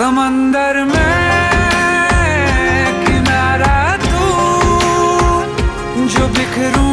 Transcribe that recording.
समंदर में किनारा तू जो बिखरू